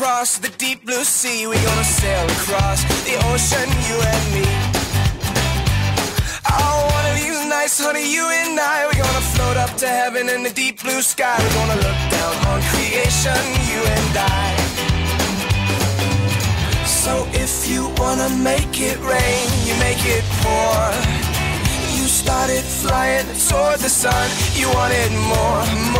Across the deep blue sea. We're gonna sail across the ocean, you and me. Oh, one of these nights, honey, you and I, we're gonna float up to heaven in the deep blue sky. We're gonna look down on creation, you and I. So if you wanna make it rain, you make it pour. You started flying toward the sun. You wanted more, more.